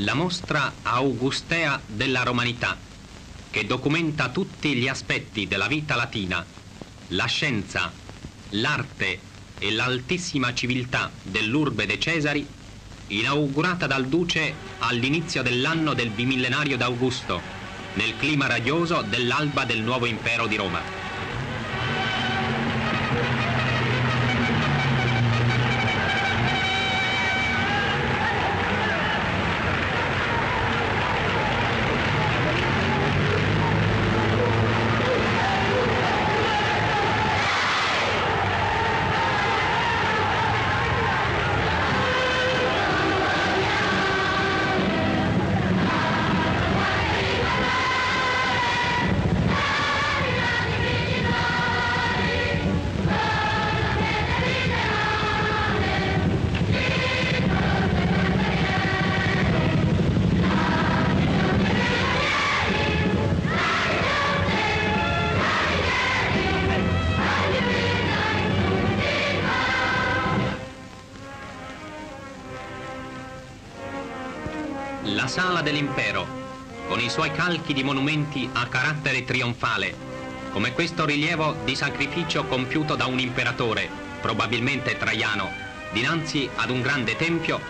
la mostra augustea della romanità, che documenta tutti gli aspetti della vita latina, la scienza, l'arte e l'altissima civiltà dell'urbe de Cesari, inaugurata dal duce all'inizio dell'anno del bimillenario d'Augusto, nel clima radioso dell'alba del nuovo impero di Roma. La sala dell'impero, con i suoi calchi di monumenti a carattere trionfale, come questo rilievo di sacrificio compiuto da un imperatore, probabilmente Traiano, dinanzi ad un grande tempio,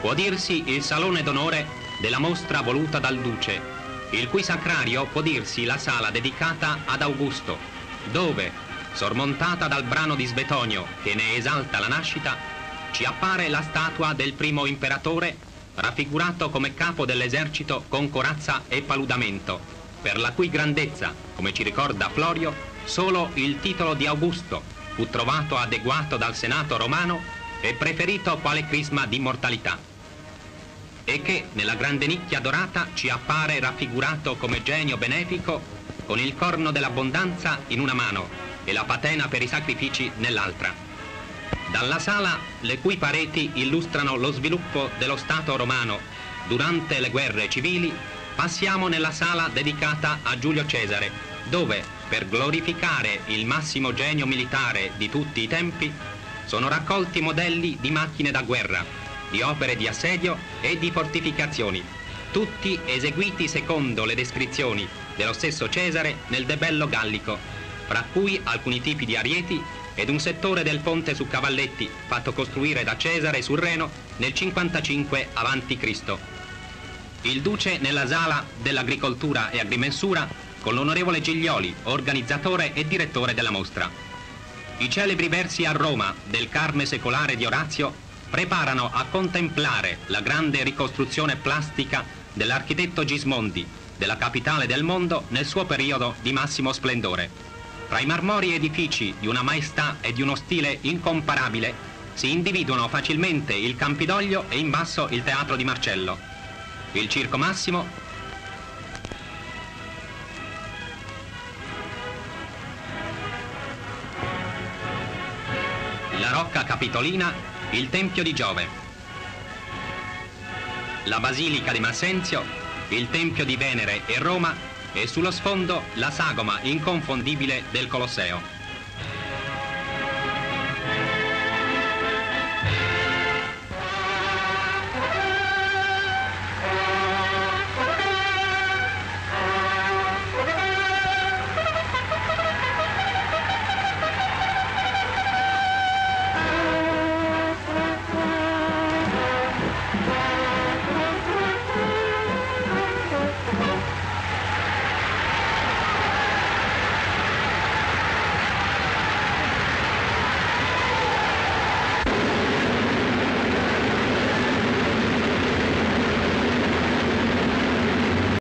può dirsi il salone d'onore della mostra voluta dal duce, il cui sacrario può dirsi la sala dedicata ad Augusto, dove, sormontata dal brano di Svetonio che ne esalta la nascita, ci appare la statua del primo imperatore raffigurato come capo dell'esercito con corazza e paludamento, per la cui grandezza, come ci ricorda Florio, solo il titolo di Augusto fu trovato adeguato dal Senato romano e preferito quale crisma d'immortalità. E che nella grande nicchia dorata ci appare raffigurato come genio benefico con il corno dell'abbondanza in una mano e la patena per i sacrifici nell'altra. Dalla sala le cui pareti illustrano lo sviluppo dello Stato romano. Durante le guerre civili, passiamo nella sala dedicata a Giulio Cesare, dove, per glorificare il massimo genio militare di tutti i tempi, sono raccolti modelli di macchine da guerra, di opere di assedio e di fortificazioni, tutti eseguiti secondo le descrizioni dello stesso Cesare nel debello gallico, fra cui alcuni tipi di arieti ed un settore del ponte su cavalletti fatto costruire da Cesare sul Reno nel 55 a.C. Il duce nella sala dell'agricoltura e agrimensura con l'onorevole Giglioli, organizzatore e direttore della mostra. I celebri versi a Roma del Carme secolare di Orazio preparano a contemplare la grande ricostruzione plastica dell'architetto Gismondi, della capitale del mondo nel suo periodo di massimo splendore. Tra i marmori edifici di una maestà e di uno stile incomparabile si individuano facilmente il Campidoglio e in basso il Teatro di Marcello. Il Circo Massimo la Rocca Capitolina, il Tempio di Giove, la Basilica di Massenzio, il Tempio di Venere e Roma e sullo sfondo la sagoma inconfondibile del Colosseo.